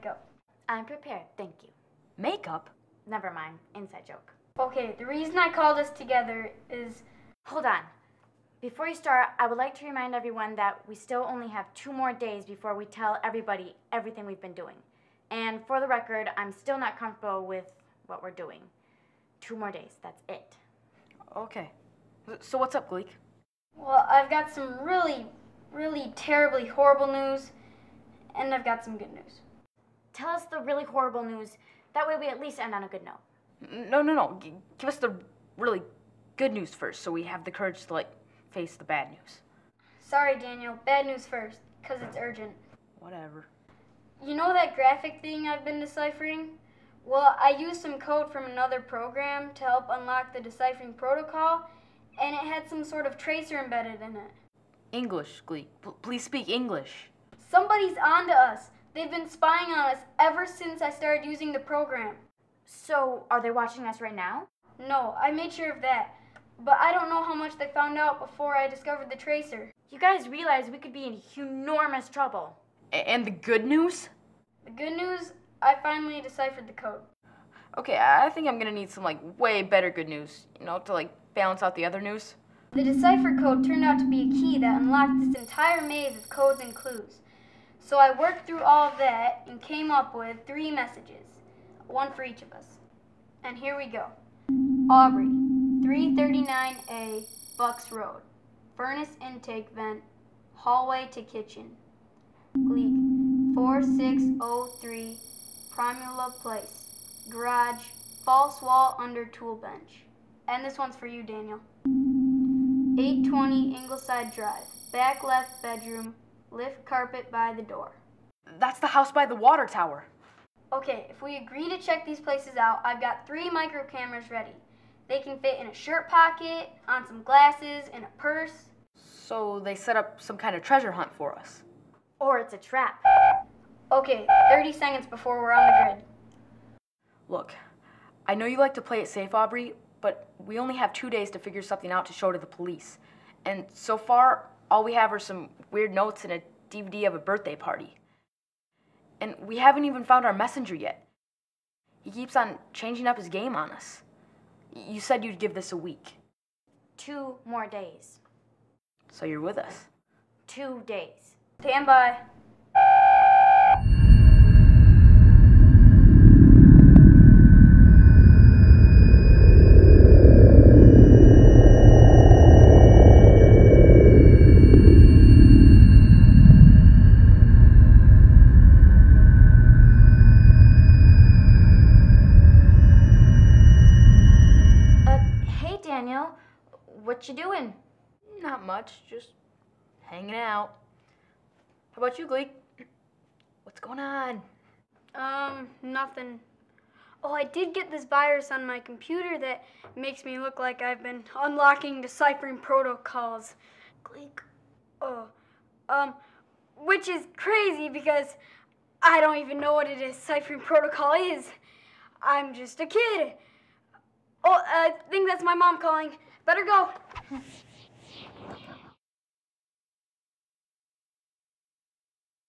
Makeup? I'm prepared, thank you. Makeup? Never mind. Inside joke. Okay, the reason I called us together is Hold on. Before you start, I would like to remind everyone that we still only have two more days before we tell everybody everything we've been doing. And for the record, I'm still not comfortable with what we're doing. Two more days, that's it. Okay. So what's up, Gleek? well, I've got some really, really terribly horrible news, and I've got some good news. Tell us the really horrible news. That way we at least end on a good note. No, no, no. G- give us the really good news first so we have the courage to, like, face the bad news. Sorry, Daniel, bad news first, because it's urgent. Whatever. You know that graphic thing I've been deciphering? Well, I used some code from another program to help unlock the deciphering protocol, and it had some sort of tracer embedded in it. English, Gleek. P- please speak English. Somebody's onto us. They've been spying on us ever since I started using the program. So, are they watching us right now? No, I made sure of that. But I don't know how much they found out before I discovered the tracer. You guys realize we could be in enormous trouble. A- and the good news? The good news, I finally deciphered the code. Okay, I I think I'm gonna need some, like, way better good news, you know, to, like, balance out the other news. The decipher code turned out to be a key that unlocked this entire maze of codes and clues. So I worked through all of that and came up with three messages, one for each of us. And here we go. Aubrey, 339A, Bucks Road. Furnace intake vent, hallway to kitchen. Gleek, 4603, Primula Place. Garage, false wall under tool bench. And this one's for you, Daniel. 820 Ingleside Drive. Back left bedroom. Lift carpet by the door. That's the house by the water tower. Okay, if we agree to check these places out, I've got three micro cameras ready. They can fit in a shirt pocket, on some glasses, in a purse. So they set up some kind of treasure hunt for us. Or it's a trap. Okay, 30 seconds before we're on the grid. Look, I know you like to play it safe, Aubrey, but we only have two days to figure something out to show to the police. And so far, all we have are some weird notes and a DVD of a birthday party. And we haven't even found our messenger yet. He keeps on changing up his game on us. You said you'd give this a week, Two more days. so you're with us. Two days. Stand by. What you doing? Not much, just hanging out. How about you, Gleek? What's going on? Um, nothing. Oh, I did get this virus on my computer that makes me look like I've been unlocking deciphering protocols. Gleek. Oh, um, which is crazy because I don't even know what a deciphering protocol is. I'm just a kid. Oh, uh, I think that's my mom calling. Better go.